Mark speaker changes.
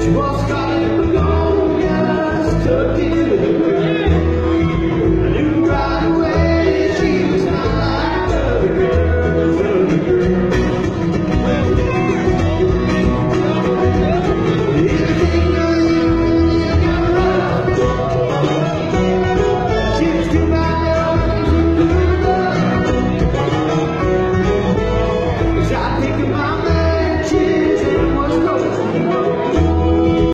Speaker 1: She was caught in the longest turkey